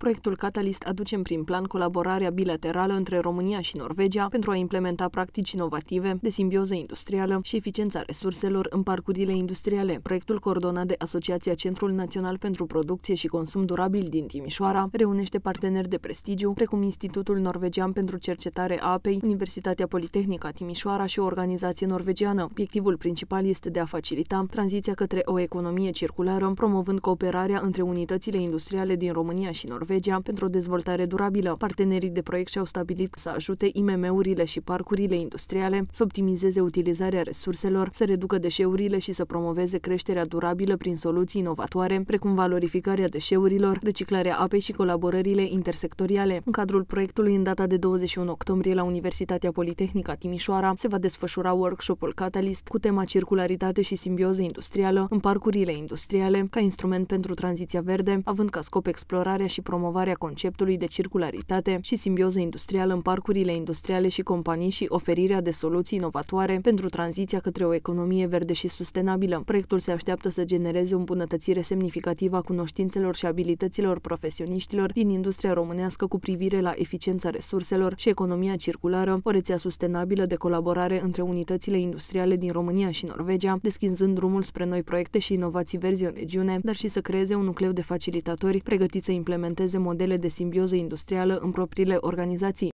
Proiectul Catalyst aduce în prim plan colaborarea bilaterală între România și Norvegia pentru a implementa practici inovative de simbioză industrială și eficiența resurselor în parcurile industriale. Proiectul coordonat de Asociația Centrul Național pentru Producție și Consum Durabil din Timișoara reunește parteneri de prestigiu, precum Institutul Norvegian pentru Cercetare a Apei, Universitatea Politehnică a Timișoara și o organizație norvegiană. Obiectivul principal este de a facilita tranziția către o economie circulară, promovând cooperarea între unitățile industriale din România și Norvegia pentru o dezvoltare durabilă. Partenerii de proiect și-au stabilit să ajute IMM-urile și parcurile industriale să optimizeze utilizarea resurselor, să reducă deșeurile și să promoveze creșterea durabilă prin soluții inovatoare, precum valorificarea deșeurilor, reciclarea apei și colaborările intersectoriale. În cadrul proiectului, în data de 21 octombrie, la Universitatea Politehnică Timișoara, se va desfășura workshopul Catalyst cu tema circularitate și simbioză industrială în parcurile industriale, ca instrument pentru tranziția verde, având ca scop explorarea și promovarea conceptului de circularitate și simbioză industrială în parcurile industriale și companii și oferirea de soluții inovatoare pentru tranziția către o economie verde și sustenabilă. Proiectul se așteaptă să genereze o îmbunătățire semnificativă a cunoștințelor și abilităților profesioniștilor din industria românească cu privire la eficiența resurselor și economia circulară, o rețea sustenabilă de colaborare între unitățile industriale din România și Norvegia, deschizând drumul spre noi proiecte și inovații verzi în regiune, dar și să creeze un nucleu de facilitatori pregătiți să implementeze modele de simbioză industrială în propriile organizații.